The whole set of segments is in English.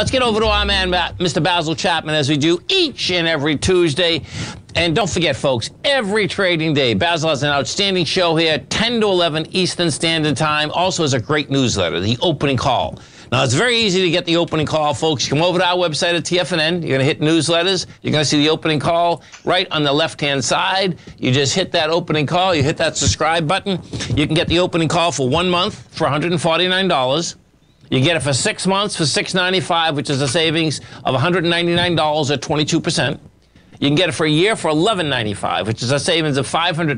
Let's get over to our man, uh, Mr. Basil Chapman, as we do each and every Tuesday. And don't forget, folks, every trading day, Basil has an outstanding show here, 10 to 11 Eastern Standard Time. Also has a great newsletter, The Opening Call. Now, it's very easy to get the opening call, folks. You come over to our website at TFNN. You're going to hit newsletters. You're going to see the opening call right on the left hand side. You just hit that opening call. You hit that subscribe button. You can get the opening call for one month for $149. You get it for six months for 695, which is a savings of $199 at 22%. You can get it for a year for $11.95, which is a savings of $593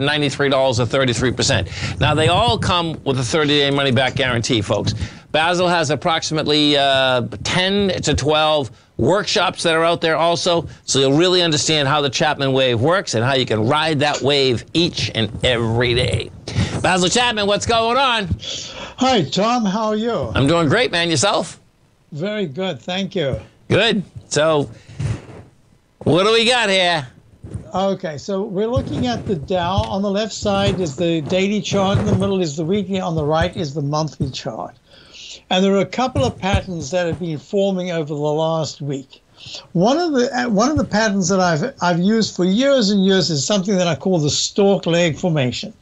or 33%. Now, they all come with a 30 day money back guarantee, folks. Basil has approximately uh, 10 to 12 workshops that are out there also, so you'll really understand how the Chapman wave works and how you can ride that wave each and every day. Basil Chapman, what's going on? Hi, Tom. How are you? I'm doing great, man. Yourself? Very good. Thank you. Good. So, what do we got here? Okay, so we're looking at the Dow. On the left side is the daily chart, in the middle is the weekly, on the right is the monthly chart. And there are a couple of patterns that have been forming over the last week. One of the uh, one of the patterns that I've I've used for years and years is something that I call the stork leg formation.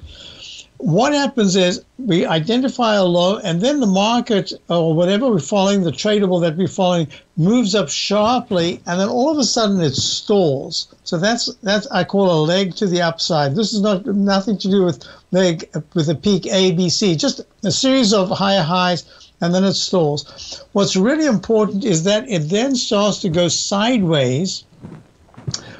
What happens is we identify a low, and then the market or whatever we're following, the tradable that we're following, moves up sharply, and then all of a sudden it stalls. So that's that's I call a leg to the upside. This is not nothing to do with leg with a peak A, B, C, just a series of higher highs and then it stalls. What's really important is that it then starts to go sideways,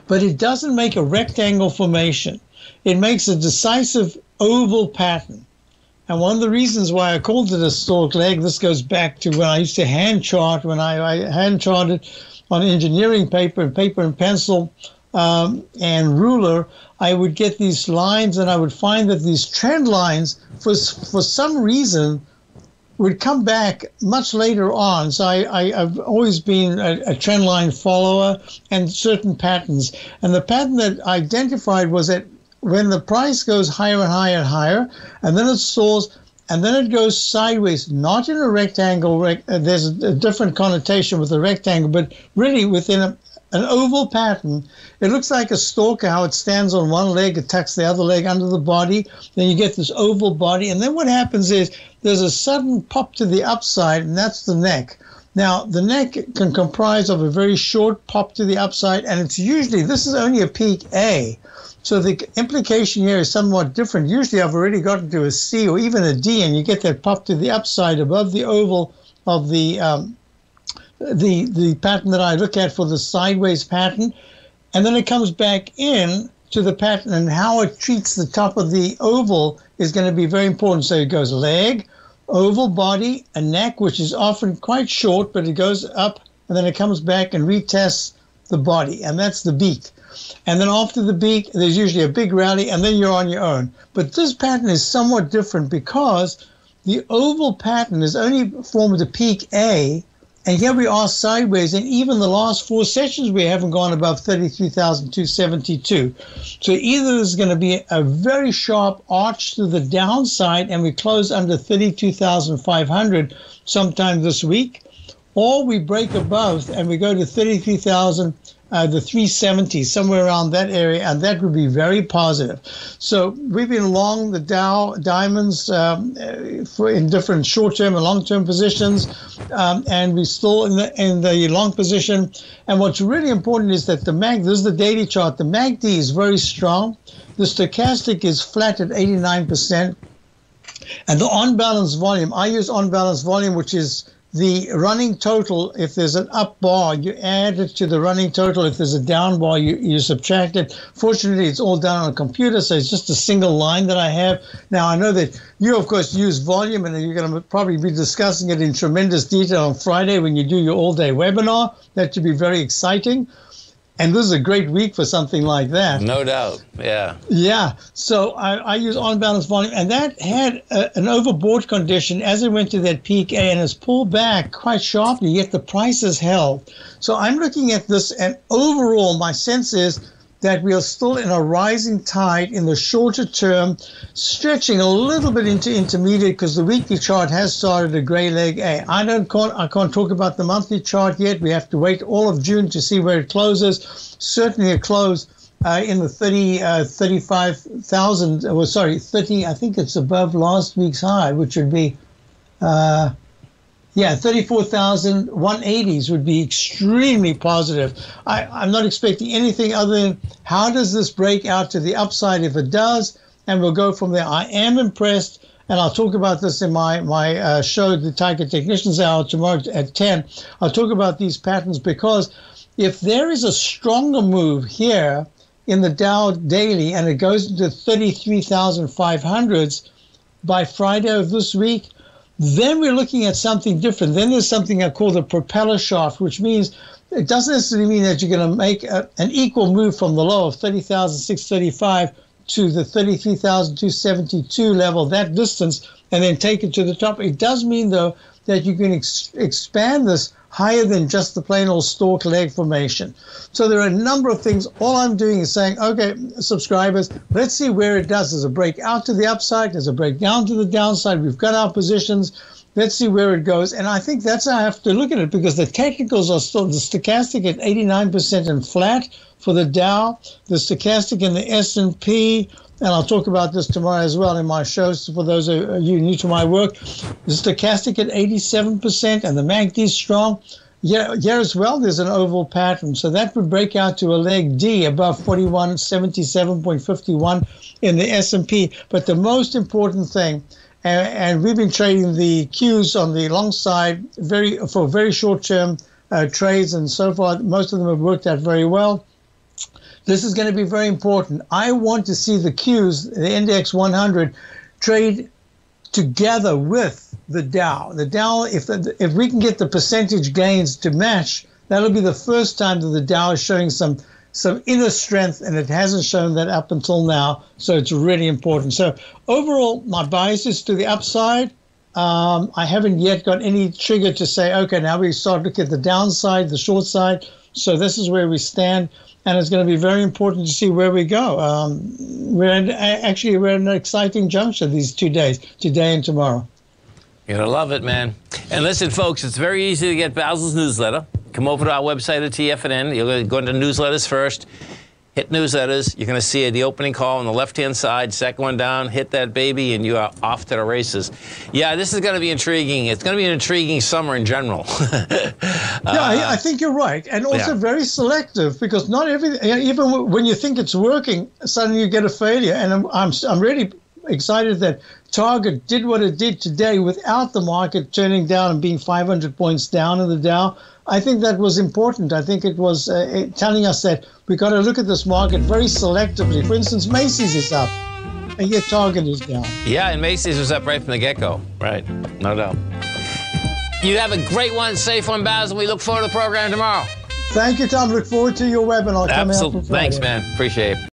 but it doesn't make a rectangle formation. It makes a decisive oval pattern. And one of the reasons why I called it a stork leg, this goes back to when I used to hand chart, when I, I hand charted on engineering paper, and paper and pencil um, and ruler, I would get these lines and I would find that these trend lines, for, for some reason, would come back much later on. So I, I've always been a, a trend line follower and certain patterns. And the pattern that I identified was that when the price goes higher and higher and higher, and then it soars, and then it goes sideways, not in a rectangle. Rec- uh, there's a different connotation with a rectangle, but really within a, an oval pattern. It looks like a stalker, how it stands on one leg, it tucks the other leg under the body. Then you get this oval body. And then what happens is there's a sudden pop to the upside, and that's the neck. Now, the neck can comprise of a very short pop to the upside, and it's usually, this is only a peak A. So the implication here is somewhat different. Usually I've already gotten to a C or even a D, and you get that pop to the upside above the oval of the um, the the pattern that I look at for the sideways pattern, and then it comes back in to the pattern and how it treats the top of the oval is going to be very important. So it goes leg, oval body, a neck, which is often quite short, but it goes up and then it comes back and retests the body, and that's the beak. And then after the beak, there's usually a big rally, and then you're on your own. But this pattern is somewhat different because the oval pattern is only formed at peak A, and here we are sideways, and even the last four sessions we haven't gone above 33,272. So either there's going to be a very sharp arch to the downside, and we close under 32,500 sometime this week, or we break above and we go to 33,000 uh, the 370, somewhere around that area, and that would be very positive. So we've been long the Dow diamonds um, uh, for in different short-term and long-term positions, um, and we're still in the in the long position. And what's really important is that the MAG, this is the daily chart, the MACD is very strong. The stochastic is flat at 89%. And the on balance volume, I use on balance volume, which is the running total, if there's an up bar, you add it to the running total. If there's a down bar, you, you subtract it. Fortunately, it's all done on a computer, so it's just a single line that I have. Now, I know that you, of course, use volume, and you're going to probably be discussing it in tremendous detail on Friday when you do your all day webinar. That should be very exciting. And this is a great week for something like that. No doubt. Yeah. Yeah. So I, I use on balance volume, and that had a, an overbought condition as it went to that peak A and has pulled back quite sharply, yet the price is held. So I'm looking at this, and overall, my sense is that we are still in a rising tide in the shorter term, stretching a little bit into intermediate because the weekly chart has started a gray leg A. I don't can't, I can't talk about the monthly chart yet. We have to wait all of June to see where it closes. Certainly a close uh, in the 30, uh, 35,000, well, sorry, 30, I think it's above last week's high, which would be, uh, yeah, 34,180s would be extremely positive. I, I'm not expecting anything other than how does this break out to the upside if it does, and we'll go from there. I am impressed, and I'll talk about this in my, my uh, show, the Tiger Technicians Hour, tomorrow at 10. I'll talk about these patterns because if there is a stronger move here in the Dow daily and it goes into 33,500s by Friday of this week, then we're looking at something different. Then there's something I call the propeller shaft, which means it doesn't necessarily mean that you're going to make a, an equal move from the low of 30,635 to the 33,272 level, that distance, and then take it to the top. It does mean, though, that you can ex- expand this higher than just the plain old stork leg formation. So there are a number of things. All I'm doing is saying, okay, subscribers, let's see where it does. Does a break out to the upside? Does it break down to the downside? We've got our positions. Let's see where it goes. And I think that's how I have to look at it because the technicals are still the stochastic at 89% and flat for the Dow, the stochastic in the S&P, and I'll talk about this tomorrow as well in my shows for those of you new to my work. The stochastic at 87% and the MACD is strong. Yeah, yeah, as well, there's an oval pattern. So that would break out to a leg D above 4177.51 in the S&P. But the most important thing, and, and we've been trading the Qs on the long side very for very short term uh, trades, and so far most of them have worked out very well. This is going to be very important. I want to see the Qs, the Index 100, trade together with the Dow. The Dow, if if we can get the percentage gains to match, that'll be the first time that the Dow is showing some some inner strength, and it hasn't shown that up until now. So it's really important. So overall, my bias is to the upside. Um, I haven't yet got any trigger to say, okay, now we start looking at the downside, the short side. So this is where we stand and it's going to be very important to see where we go. Um, we're in, actually we're in an exciting juncture these two days, today and tomorrow. You're gonna love it, man. And listen, folks, it's very easy to get Basil's newsletter. Come over to our website at TFNN. You'll go into newsletters first hit newsletters. You're going to see the opening call on the left hand side, second one down, hit that baby, and you are off to the races. Yeah, this is going to be intriguing. It's going to be an intriguing summer in general. uh, yeah, I, I, think you're right. And also yeah. very selective because not everything, even when you think it's working, suddenly you get a failure. And I'm, I'm, I'm really excited that Target did what it did today without the market turning down and being 500 points down in the Dow. I think that was important. I think it was uh, telling us that we got to look at this market very selectively. For instance, Macy's is up, and yet Target is down. Yeah, and Macy's was up right from the get-go. Right, no doubt. You have a great one, safe one, Basil. We look forward to the program tomorrow. Thank you, Tom. Look forward to your webinar Absolutely. Thanks, man. Appreciate it.